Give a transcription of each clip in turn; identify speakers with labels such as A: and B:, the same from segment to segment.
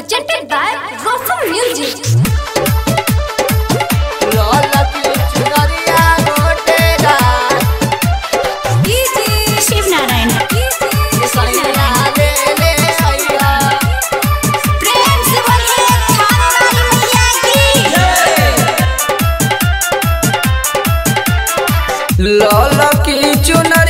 A: presented by Rosam Music.
B: लाल की चुनरिया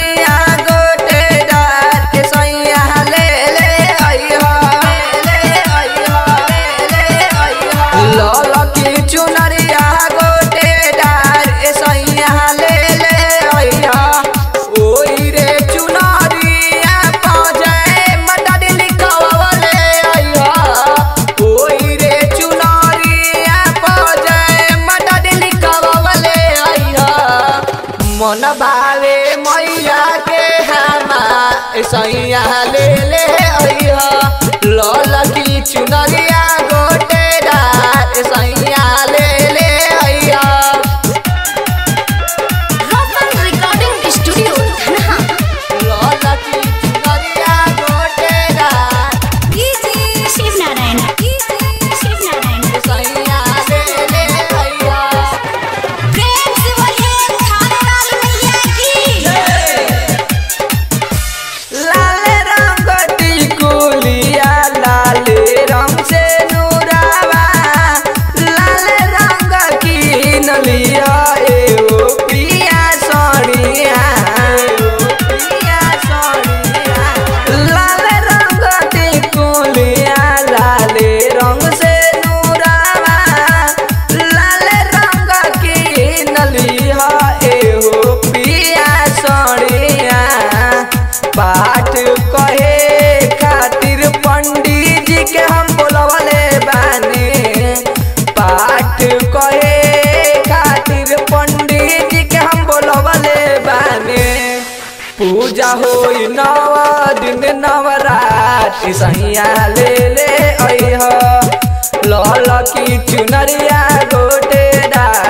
B: मन भावे मैया के हमार सैया ले ले अइहा। लाल पूजा होई नव दिन नवरात सैया ले ले अइह लाल की चुनरिया गोटे डार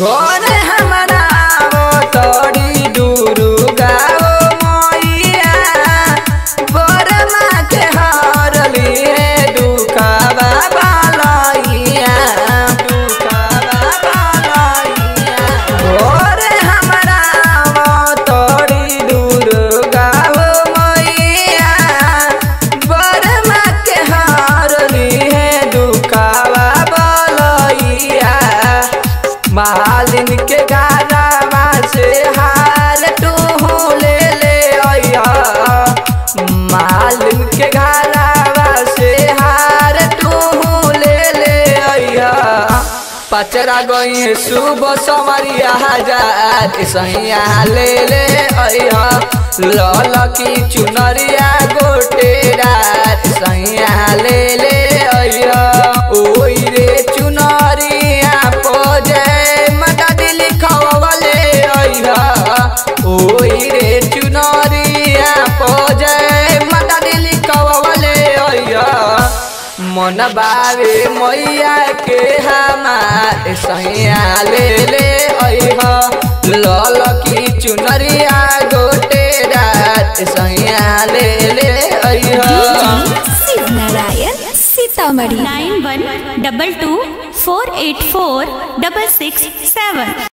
B: घर हमरा वो तोरी दुर्गा ओ मैया। बरमा के हारली है दुखावा बालैया दुखावा बालैया घर हमरा वो तोरी दुर्गा ओ मैया। बरमा के हारली है दुखावा बालैया के गारावा से हार तू ले ले अइहा मालिन के गारावा से हार तू ले ले पचरा गई सुबह समरिया हज़ार सैया ले ले अइहा लाल की चुनरिया गोटे रे चुनरिया पोजे मन बावे मैया के हमार सैया ले ले लाल की चुनरिया गोटे रात सैया ले ले
A: Narayan Sitamarhi.
C: Nine one double two four eight four double six seven.